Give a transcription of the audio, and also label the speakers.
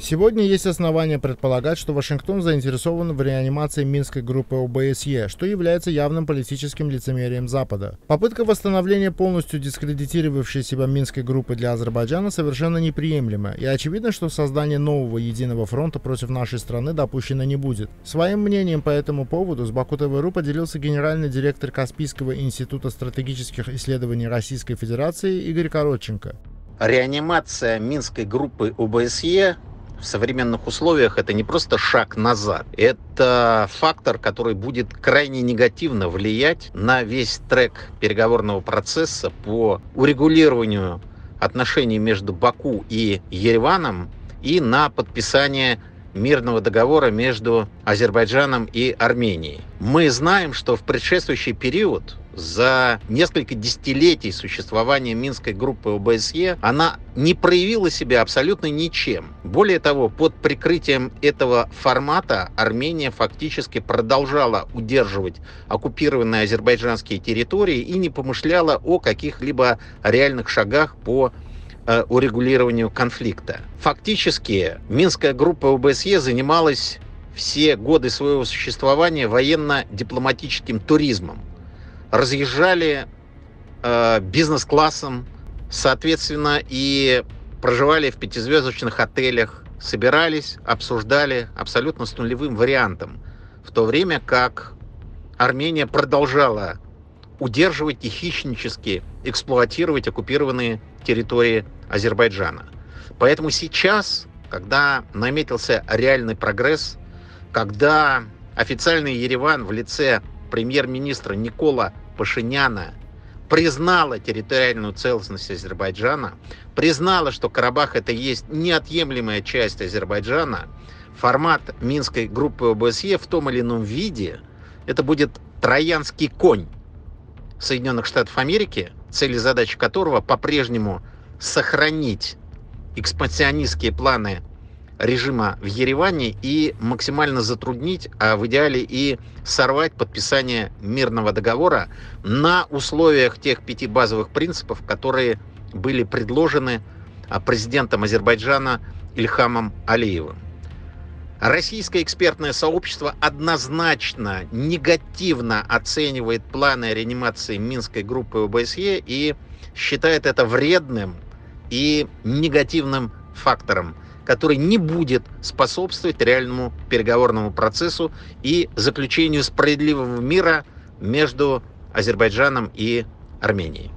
Speaker 1: Сегодня есть основания предполагать, что Вашингтон заинтересован в реанимации Минской группы ОБСЕ, что является явным политическим лицемерием Запада. Попытка восстановления полностью дискредитировавшей себя Минской группы для Азербайджана совершенно неприемлема, и очевидно, что создание нового единого фронта против нашей страны допущено не будет. Своим мнением по этому поводу с Баку ТВРУ поделился генеральный директор Каспийского института стратегических исследований Российской Федерации Игорь Коротченко.
Speaker 2: Реанимация Минской группы ОБСЕ в современных условиях это не просто шаг назад, это фактор, который будет крайне негативно влиять на весь трек переговорного процесса по урегулированию отношений между Баку и Ереваном и на подписание мирного договора между Азербайджаном и Арменией. Мы знаем, что в предшествующий период за несколько десятилетий существования Минской группы ОБСЕ она не проявила себя абсолютно ничем. Более того, под прикрытием этого формата Армения фактически продолжала удерживать оккупированные азербайджанские территории и не помышляла о каких-либо реальных шагах по э, урегулированию конфликта. Фактически Минская группа ОБСЕ занималась все годы своего существования военно-дипломатическим туризмом разъезжали э, бизнес-классом, соответственно, и проживали в пятизвездочных отелях, собирались, обсуждали абсолютно с нулевым вариантом, в то время как Армения продолжала удерживать и хищнически эксплуатировать оккупированные территории Азербайджана. Поэтому сейчас, когда наметился реальный прогресс, когда официальный Ереван в лице премьер-министра Никола Пашиняна признала территориальную целостность Азербайджана, признала, что Карабах это есть неотъемлемая часть Азербайджана, формат Минской группы ОБСЕ в том или ином виде, это будет троянский конь Соединенных Штатов Америки, цели и задачи которого по-прежнему сохранить экспансионистские планы режима в Ереване и максимально затруднить, а в идеале и сорвать подписание мирного договора на условиях тех пяти базовых принципов, которые были предложены а, президентом Азербайджана Ильхамом Алиевым. Российское экспертное сообщество однозначно негативно оценивает планы реанимации Минской группы ОБСЕ и считает это вредным и негативным фактором – который не будет способствовать реальному переговорному процессу и заключению справедливого мира между Азербайджаном и Арменией.